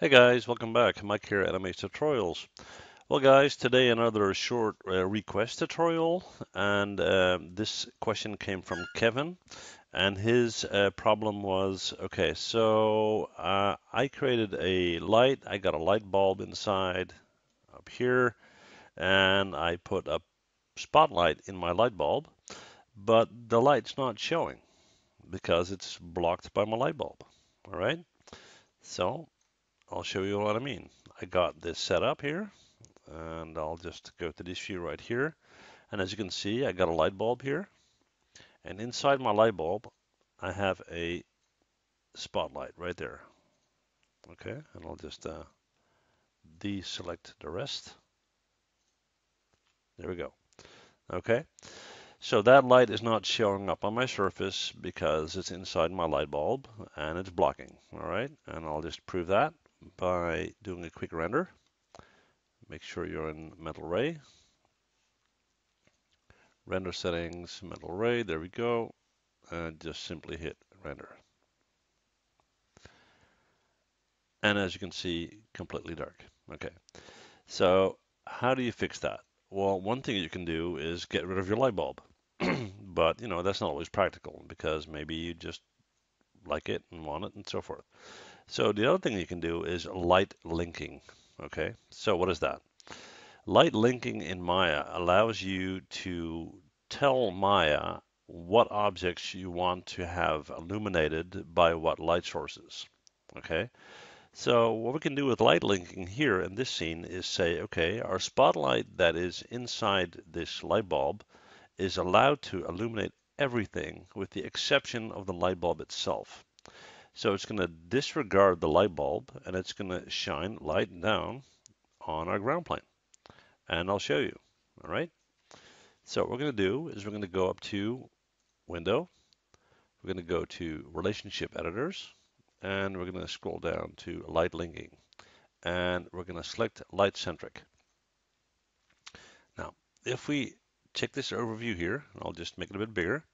Hey guys, welcome back. Mike here at MH Tutorials. Well guys, today another short uh, request tutorial and uh, this question came from Kevin and his uh, problem was, okay, so uh, I created a light, I got a light bulb inside up here and I put a spotlight in my light bulb, but the light's not showing because it's blocked by my light bulb, all right? So I'll show you what I mean. I got this set up here and I'll just go to this view right here. And as you can see, I got a light bulb here. And inside my light bulb, I have a spotlight right there. Okay, and I'll just uh, deselect the rest. There we go. Okay, so that light is not showing up on my surface because it's inside my light bulb and it's blocking. All right, and I'll just prove that by doing a quick render. Make sure you're in mental ray. Render settings, mental ray, there we go. And just simply hit render. And as you can see, completely dark. Okay, so how do you fix that? Well, one thing you can do is get rid of your light bulb. but, you know, that's not always practical because maybe you just like it and want it and so forth. So the other thing you can do is light linking. Okay, so what is that? Light linking in Maya allows you to tell Maya what objects you want to have illuminated by what light sources. Okay, so what we can do with light linking here in this scene is say, okay, our spotlight that is inside this light bulb is allowed to illuminate everything with the exception of the light bulb itself. So it's going to disregard the light bulb and it's going to shine light down on our ground plane. And I'll show you. All right. So what we're going to do is we're going to go up to Window. We're going to go to Relationship Editors. And we're going to scroll down to Light Linking. And we're going to select Light Centric. Now, if we check this overview here, I'll just make it a bit bigger.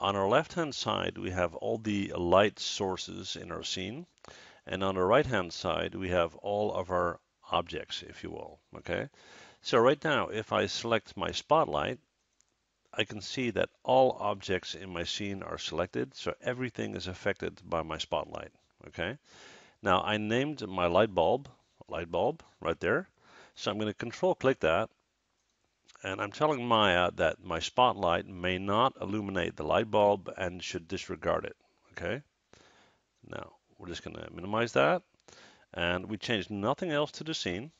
On our left-hand side, we have all the light sources in our scene. And on the right-hand side, we have all of our objects, if you will, okay? So right now, if I select my spotlight, I can see that all objects in my scene are selected, so everything is affected by my spotlight, okay? Now, I named my light bulb, light bulb, right there. So I'm going to control click that, and I'm telling Maya that my spotlight may not illuminate the light bulb and should disregard it, okay? Now, we're just going to minimize that, and we changed nothing else to the scene.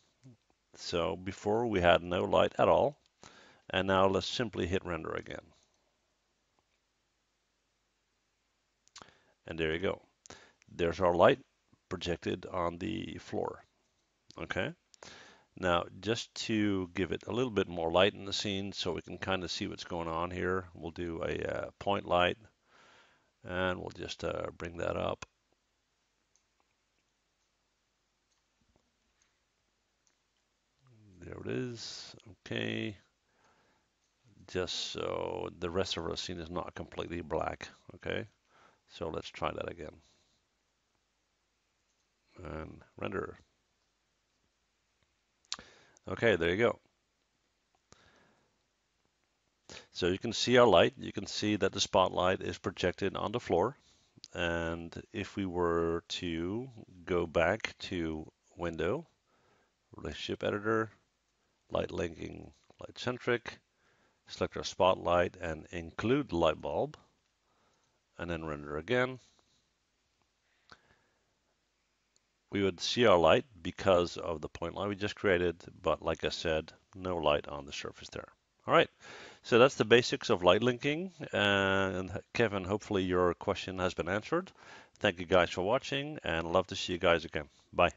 So before we had no light at all, and now let's simply hit render again. And there you go. There's our light projected on the floor, okay? Now, just to give it a little bit more light in the scene so we can kind of see what's going on here, we'll do a uh, point light and we'll just uh, bring that up. There it is. Okay. Just so the rest of our scene is not completely black. Okay. So let's try that again. And render. Okay, there you go. So you can see our light. You can see that the spotlight is projected on the floor. And if we were to go back to Window, Relationship Editor, Light Linking, Light Centric, select our spotlight and include light bulb, and then render again, we would see our light because of the point light we just created, but like I said, no light on the surface there. All right, so that's the basics of light linking. And Kevin, hopefully your question has been answered. Thank you guys for watching and love to see you guys again. Bye.